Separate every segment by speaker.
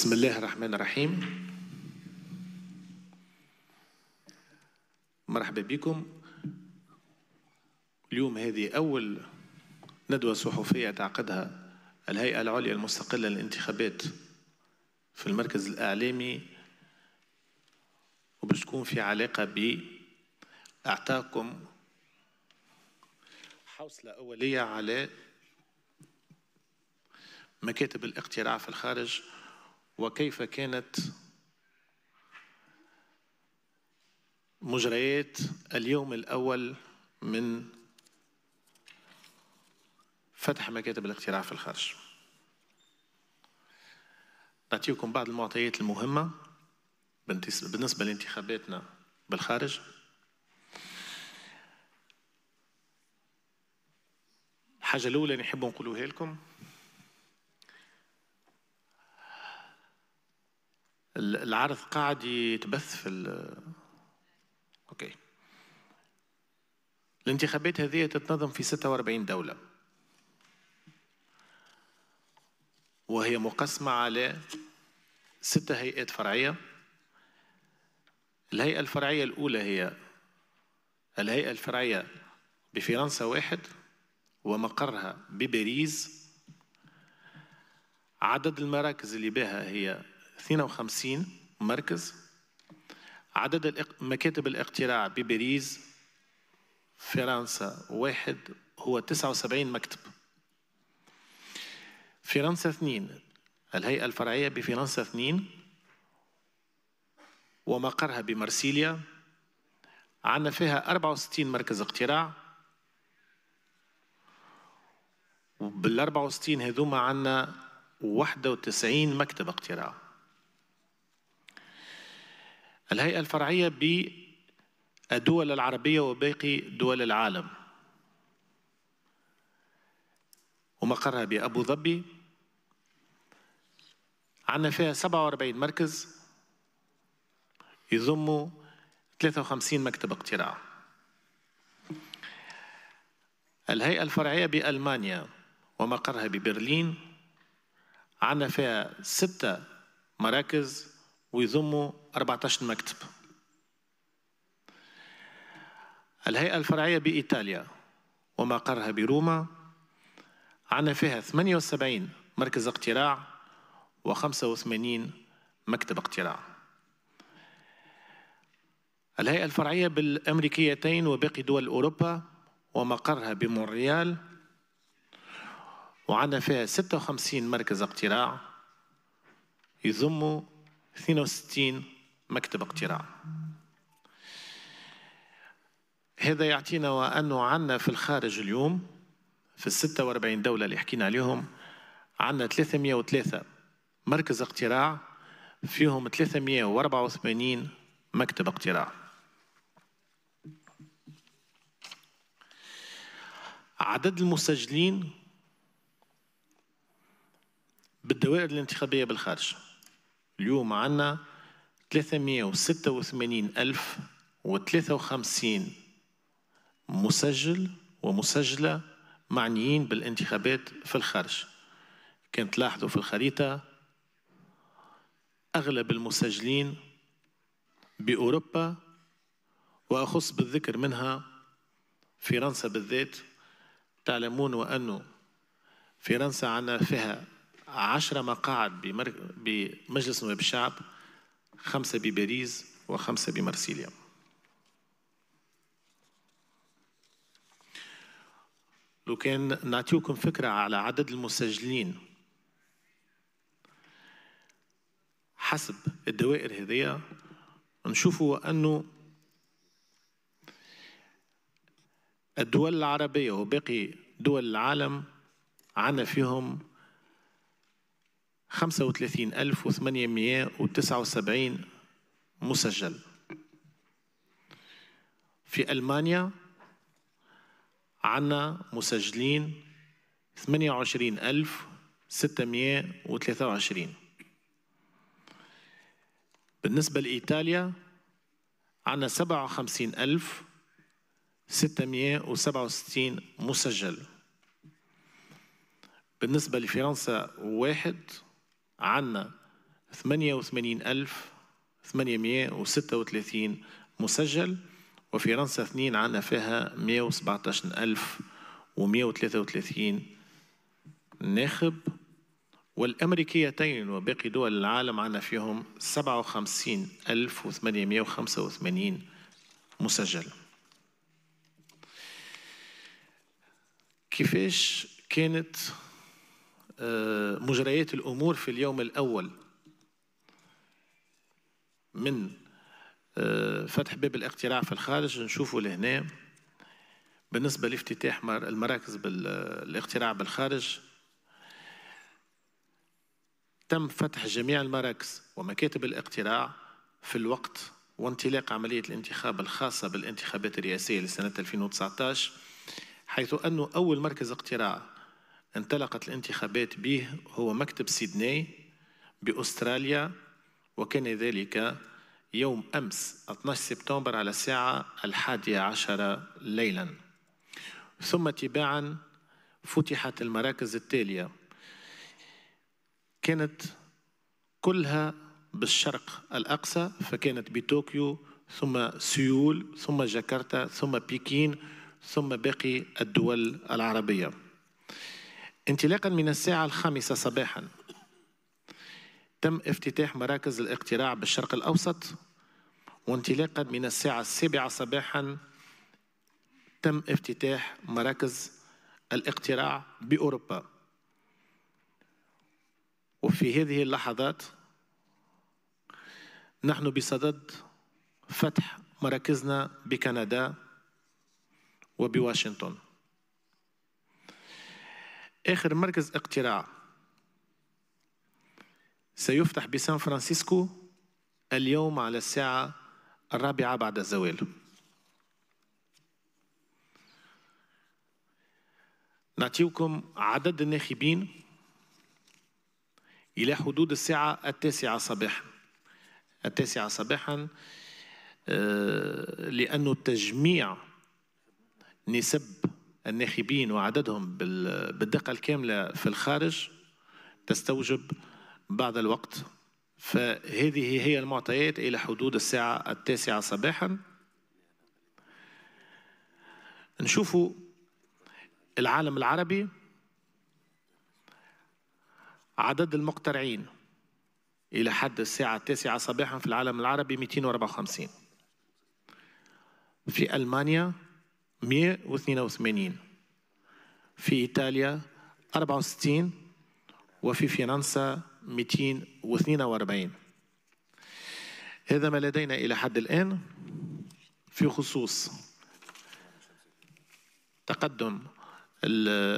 Speaker 1: بسم الله الرحمن الرحيم. مرحبا بكم. اليوم هذه أول ندوة صحفية تعقدها الهيئة العليا المستقلة للانتخابات في المركز الإعلامي وباش تكون في علاقة بإعطاكم حوصلة أولية على مكاتب الاقتراع في الخارج. وكيف كانت مجريات اليوم الأول من فتح مكاتب الاقتراع في الخارج؟ نعطيكم بعض المعطيات المهمة بالنسبة لانتخاباتنا بالخارج. الحاجة الأولى نحب نقولوها لكم العرض قاعد يتبث في ال أوكي. الانتخابات هذه تتنظم في 46 دولة. وهي مقسمة على ستة هيئات فرعية. الهيئة الفرعية الأولى هي الهيئة الفرعية بفرنسا واحد ومقرها بباريس. عدد المراكز اللي بها هي 52 مركز. عدد مكاتب الاقتراع بباريس فرنسا واحد هو 79 مكتب. فرنسا اثنين الهيئة الفرعية بفرنسا اثنين ومقرها بمرسيليا عندنا فيها 64 مركز اقتراع. وبال 64 هذوما عندنا 91 مكتب اقتراع. الهيئة الفرعية بالدول العربية وباقي دول العالم. ومقرها بأبو ظبي. عندنا فيها 47 مركز. يضموا 53 مكتب اقتراع. الهيئة الفرعية بألمانيا ومقرها ببرلين. عندنا فيها ستة مراكز. ويضموا 14 مكتب. الهيئة الفرعية بإيطاليا ومقرها بروما عندنا فيها 78 مركز اقتراع و85 مكتب اقتراع. الهيئة الفرعية بالأمريكيتين وباقي دول أوروبا ومقرها بمونريال وعندنا فيها 56 مركز اقتراع يضموا 62 مكتب اقتراع. هذا يعطينا وأنه عندنا في الخارج اليوم في ال 46 دولة اللي حكينا عليهم عندنا 303 مركز اقتراع فيهم 384 مكتب اقتراع. عدد المسجلين بالدوائر الانتخابية بالخارج. اليوم عندنا 386 ألف و53 مسجل ومسجلة معنيين بالانتخابات في الخارج. كانت تلاحظوا في الخريطة أغلب المسجلين بأوروبا وأخص بالذكر منها فرنسا بالذات تعلمون وأنه فرنسا عندنا فيها عشرة مقاعد بمجلس نواب الشعب خمسة بباريس وخمسة بمرسيليا لو كان نعطيكم فكرة على عدد المسجلين حسب الدوائر هذية نشوفوا أنه الدول العربية وباقي دول العالم عنا فيهم 35879 مسجل. في ألمانيا عنا مسجلين 28623 بالنسبة لإيطاليا عنا 57667 مسجل. بالنسبة لفرنسا واحد عنا 38836 مسجل وفي فرنسا اثنين عندنا فيها 117133 ناخب. والأمريكيتين وباقي دول العالم عندنا فيهم 57885 مسجل. كيفاش كانت مجريات الأمور في اليوم الأول من آه، فتح باب الاقتراع في الخارج. نشوفوا لهنا. بالنسبة لافتتاح المراكز بالاقتراع بالخارج تم فتح جميع المراكز ومكاتب الاقتراع في الوقت وانطلاق عملية الانتخاب الخاصة بالانتخابات الرئاسية لسنة 2019 حيث أنه أول مركز اقتراع انطلقت الانتخابات به هو مكتب سيدني بأستراليا وكان ذلك يوم أمس 12 سبتمبر على الساعة الحادية عشرة ليلا. ثم تباعا فتحت المراكز التالية. كانت كلها بالشرق الأقصى فكانت بطوكيو ثم سيول ثم جاكرتا ثم بكين ثم باقي الدول العربية. انطلاقا من الساعة الخامسة صباحا تم افتتاح مراكز الاقتراع بالشرق الأوسط وانطلاقا من الساعة السابعة صباحا تم افتتاح مراكز الاقتراع بأوروبا. وفي هذه اللحظات نحن بصدد فتح مراكزنا بكندا وبواشنطن. آخر مركز اقتراع. سيفتح بسان فرانسيسكو اليوم على الساعة الرابعة بعد الزوال. نعطيكم عدد الناخبين إلى حدود الساعة التاسعة صباحا. التاسعة صباحا آه، لأن تجميع نسب الناخبين وعددهم بالدقة الكاملة في الخارج تستوجب بعض الوقت. فهذه هي المعطيات إلى حدود الساعة التاسعة صباحا. نشوفوا العالم العربي عدد المقترعين إلى حد الساعة التاسعة صباحا في العالم العربي 254 في ألمانيا 182 في إيطاليا 64 وفي فرنسا 242 هذا ما لدينا إلى حد الآن في خصوص تقدم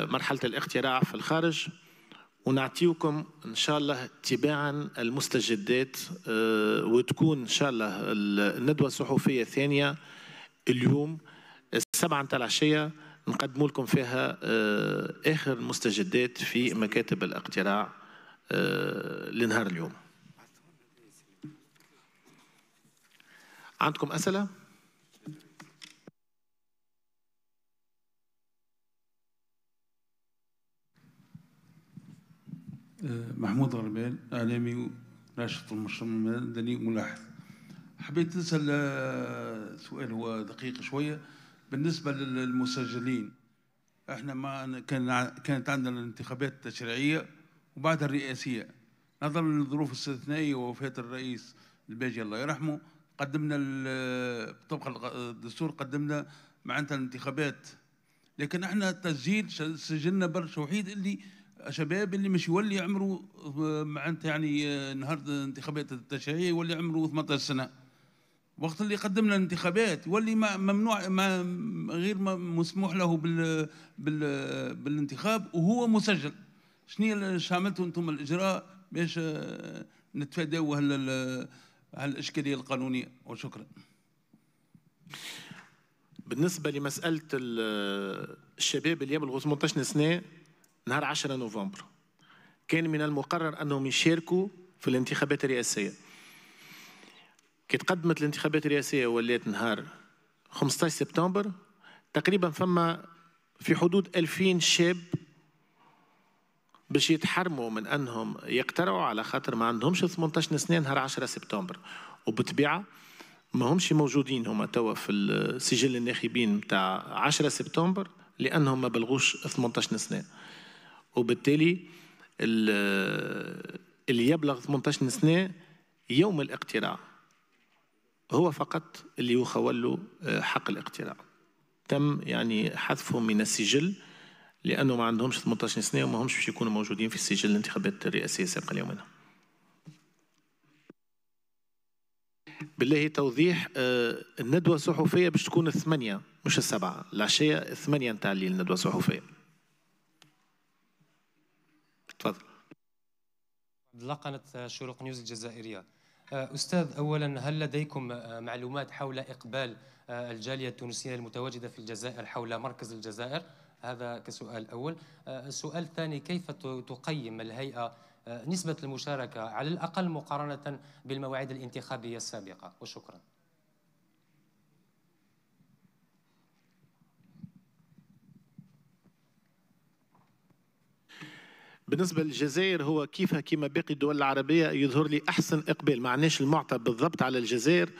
Speaker 1: مرحلة الاختراع في الخارج. ونعطيكم إن شاء الله تباعا المستجدات آه، وتكون إن شاء الله الندوة الصحفية الثانية اليوم السبعة نتاع العشية نقدموا لكم فيها آه، آخر المستجدات في مكاتب الاقتراع آه، لنهار اليوم. عندكم أسئلة؟
Speaker 2: آه، محمود غربال إعلامي ناشط المجتمع المدني ملاحظ. حبيت نسأل سؤال هو دقيق شوية. بالنسبة للمسجلين إحنا ما كان كانت عندنا الانتخابات التشريعية وبعدها الرئاسية. نظرا للظروف الاستثنائيه ووفاة الرئيس الباجي الله يرحمه قدمنا طبق الدستور قدمنا معناتها الانتخابات. لكن إحنا التسجيل سجلنا برشا وحيد اللي شباب اللي مش يولي عمره معناتها يعني نهار الانتخابات التشريعية يولي عمره 18 سنة. وقت اللي قدمنا الانتخابات يولي ممنوع ما غير مسموح له بال بال بالانتخاب وهو مسجل. شنو عملتوا أنتم الإجراء باش نتفاداو هالإشكالية القانونية؟ وشكرا.
Speaker 1: بالنسبة لمسألة الشباب اللي يبلغوا 18 سنه نهار 10 نوفمبر. كان من المقرر أنهم يشاركوا في الانتخابات الرئاسية. كي تقدمت الانتخابات الرئاسية ولات نهار 15 سبتمبر تقريبا فما في حدود 2000 شاب باش يتحرموا من أنهم يقترعوا على خاطر ما عندهمش 18 سنه نهار 10 سبتمبر. وبالطبيعه ما همش موجودين هما توا في السجل الناخبين نتاع 10 سبتمبر لأنهم ما بلغوش 18 سنه وبالتالي اللي يبلغ 18 سنه يوم الاقتراع. هو فقط اللي له آه، حق الاقتراع تم يعني حذفهم من السجل لأنه ما عندهمش 18 سنه وما همش باش يكونوا موجودين في السجل الانتخابات الرئاسية السابقة اليومين بالله توضيح آه، الندوة الصحفية باش تكون الثمانية مش السبعة. العشية الثمانية نتاع الليل الندوة الصحفية. تفضل.
Speaker 3: لقنة شروق نيوز الجزائرية. آه، أستاذ أولا هل لديكم آه، معلومات حول إقبال الجالية التونسية المتواجدة في الجزائر حول مركز الجزائر؟ هذا كسؤال أول. السؤال الثاني كيف تقيم الهيئة آه، نسبة المشاركة على الأقل مقارنة بالمواعيد الانتخابية السابقة؟ وشكرا.
Speaker 1: بالنسبة للجزائر هو كيفها كما باقي الدول العربية يظهر لي أحسن إقبال. معناش المعطى بالضبط على الجزائر.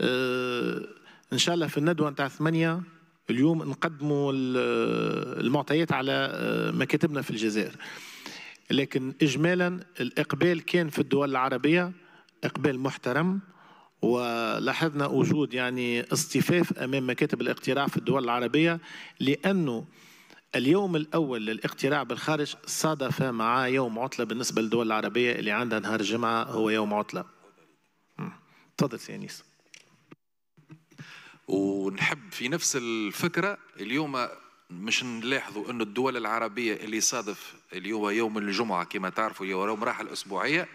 Speaker 1: أه إن شاء الله في الندوة نتاع ثمانية اليوم نقدموا المعطيات على آه، مكاتبنا في الجزائر. لكن إجمالا الإقبال كان في الدول العربية إقبال محترم ولاحظنا وجود يعني اصطفاف أمام مكاتب الاقتراع في الدول العربية لأنه اليوم الأول للاقتراع بالخارج صادف مع يوم عطلة بالنسبة للدول العربية اللي عندها نهار الجمعة هو يوم عطلة. تفضل سيانيس
Speaker 4: ونحب في نفس الفكرة اليوم مش نلاحظوا أن الدول العربية اللي صادف اليوم يوم الجمعة كما تعرفوا يوم راحة الأسبوعية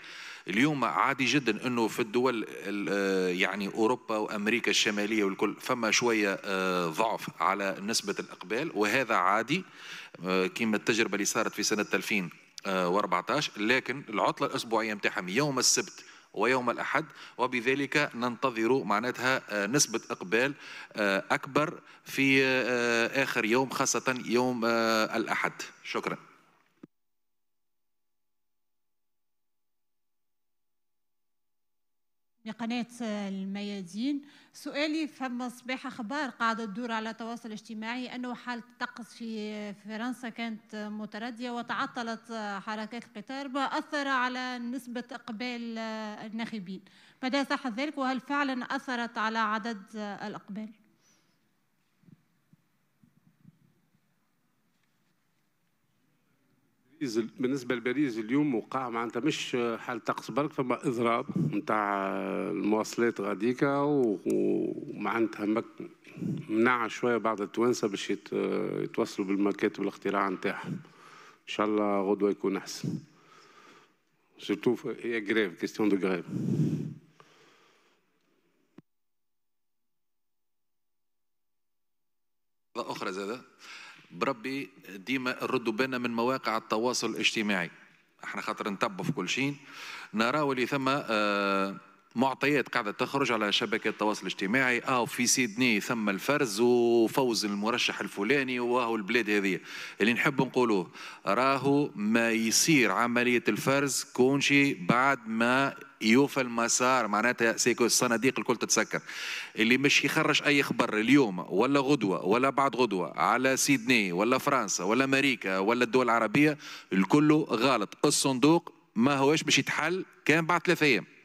Speaker 4: اليوم عادي جدا إنه في الدول آه، يعني أوروبا وأمريكا الشمالية والكل فما شوية آه، ضعف على نسبة الإقبال وهذا عادي آه، كما التجربة اللي صارت في سنة 2014 لكن العطلة الأسبوعية نتاعهم يوم السبت ويوم الأحد وبذلك ننتظر معناتها نسبة إقبال أكبر في آخر يوم خاصة يوم الأحد. شكرا.
Speaker 5: لقناة الميادين. سؤالي فما صباح أخبار قاعدة تدور على التواصل الاجتماعي أنه حالة الطقس في فرنسا كانت متردية وتعطلت حركات القطار ما أثر على نسبة إقبال الناخبين. مدى صحة ذلك؟ وهل فعلا أثرت على عدد الإقبال؟
Speaker 6: بالنسبة لباريس اليوم وقع معناتها مش حال طقس برك فما إضراب نتاع المواصلات غاديكا ومعناتها منع شوية بعض التوانسة باش يتوصلوا بالمكاتب الاقتراع نتاعهم. إن شاء الله غدوة يكون أحسن. surtout هي grève
Speaker 4: question de grève ديما نردوا بالنا من مواقع التواصل الاجتماعي. إحنا خاطر نتبعوا في كل شيء. نرى اللي ثم آه معطيات قاعدة تخرج على شبكة التواصل الاجتماعي أو في سيدني ثم الفرز وفوز المرشح الفلاني وهو البلاد هذه. اللي نحب نقولوه راهو ما يصير عملية الفرز كونشي بعد ما يوفى المسار معناتها سيكو الصناديق الكل تتسكر. اللي مش يخرج أي خبر اليوم ولا غدوة ولا بعد غدوة على سيدني ولا فرنسا ولا أمريكا ولا الدول العربية الكل غلط الصندوق ما هوش باش يتحل كان بعد ثلاثة أيام.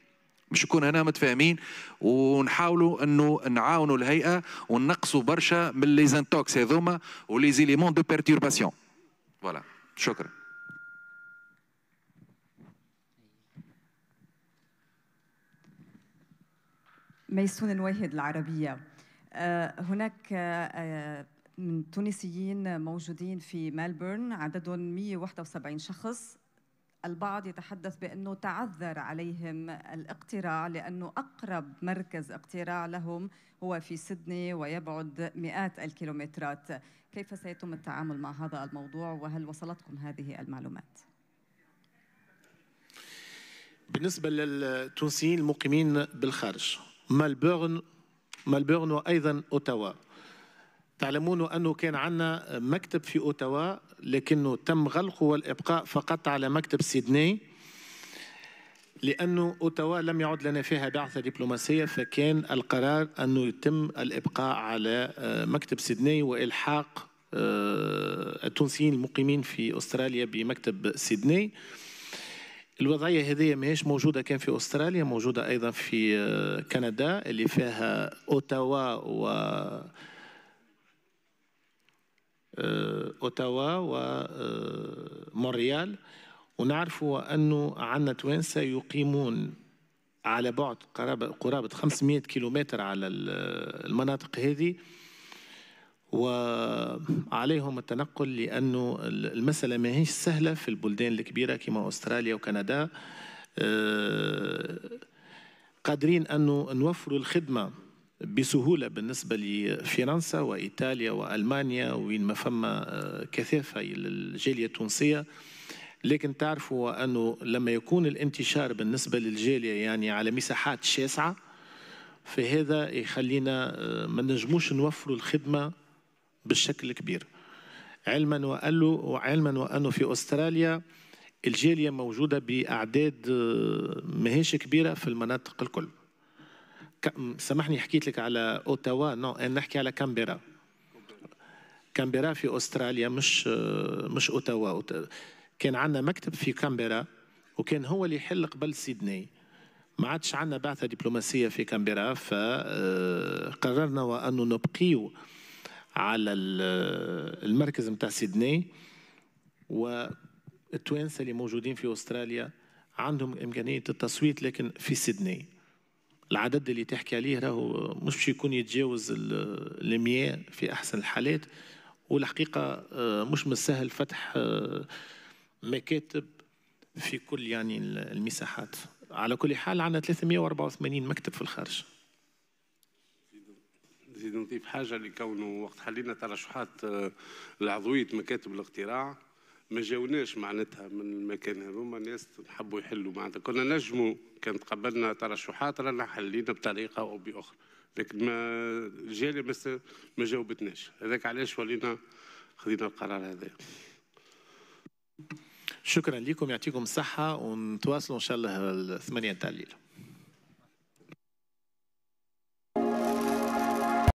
Speaker 4: باش نكون هنا متفاهمين ونحاولوا إنه نعاونوا الهيئة ونقصوا برشا من les intox هذوما و les éléments de perturbation voilà شكرا.
Speaker 7: ميسون الواحد العربية. آه، هناك آه، من تونسيين موجودين في ملبورن عددهم 171 شخص. البعض يتحدث بأنه تعذر عليهم الاقتراع لأنه أقرب مركز اقتراع لهم هو في سيدني ويبعد مئات الكيلومترات كيف سيتم التعامل مع هذا الموضوع وهل وصلتكم هذه المعلومات؟
Speaker 1: بالنسبة للتونسيين المقيمين بالخارج ملبورن ملبورن وأيضا أوتاوا تعلمون أنه كان عندنا مكتب في أوتاوا لكنه تم غلقه والإبقاء فقط على مكتب سيدني لأنه أوتاوا لم يعد لنا فيها بعثة دبلوماسية فكان القرار أنه يتم الإبقاء على آه، مكتب سيدني وإلحاق آه، التونسيين المقيمين في أستراليا بمكتب سيدني. الوضعية هذه ماهيش موجودة كان في أستراليا موجودة أيضا في آه، كندا اللي فيها أوتاوا و أوتاوا ومونريال ونعرفوا أنه عندنا توانسة يقيمون على بعد قرابة قرابة 500 كيلومتر على المناطق هذه. وعليهم التنقل لأنه المسألة ما هيش سهلة في البلدان الكبيرة كما أستراليا وكندا. آه، قادرين أنه نوفروا الخدمة بسهولة بالنسبة لفرنسا وإيطاليا وألمانيا وين ما فما آه، كثافة للجالية التونسية. لكن تعرفوا أنه لما يكون الانتشار بالنسبة للجالية يعني على مساحات شاسعة فهذا يخلينا آه، ما نجموش نوفروا الخدمة بالشكل الكبير. علما وقالوا وعلما وأنه في أستراليا الجالية موجودة بأعداد آه، ماهيش كبيرة في المناطق الكل. سامحني حكيت لك على أوتاوا. نو أنا نحكي على كامبيرا. كامبيرا في أستراليا مش مش أوتاوا. كان عندنا مكتب في كامبيرا وكان هو اللي يحل قبل سيدني. ما عادش عندنا بعثة دبلوماسية في كامبيرا فقررنا آه، وأنه نبقيو على المركز متاع سيدني. والتوانسة اللي موجودين في أستراليا عندهم إمكانية التصويت لكن في سيدني. العدد اللي تحكي عليه راهو مش باش يكون يتجاوز المياه في أحسن الحالات والحقيقة آه، مش من السهل فتح آه، مكاتب في كل يعني المساحات. على كل حال عندنا 384 مكتب في الخارج.
Speaker 6: نزيد نضيف حاجة لكونه وقت حلينا ترشحات آه، لعضوية مكاتب الاقتراع. ما جاوناش معناتها من المكان هذوما ناس نحبوا يحلوا معناتها. كنا نجموا كان تقبلنا ترشحات رانا حلينا بطريقة أو بأخرى. لكن ما الجاليه بس ما جاوبتناش. هذاك علاش ولينا خذينا القرار هذا.
Speaker 1: شكرا لكم يعطيكم الصحة ونتواصلوا إن شاء الله الثمانية تاع الليل.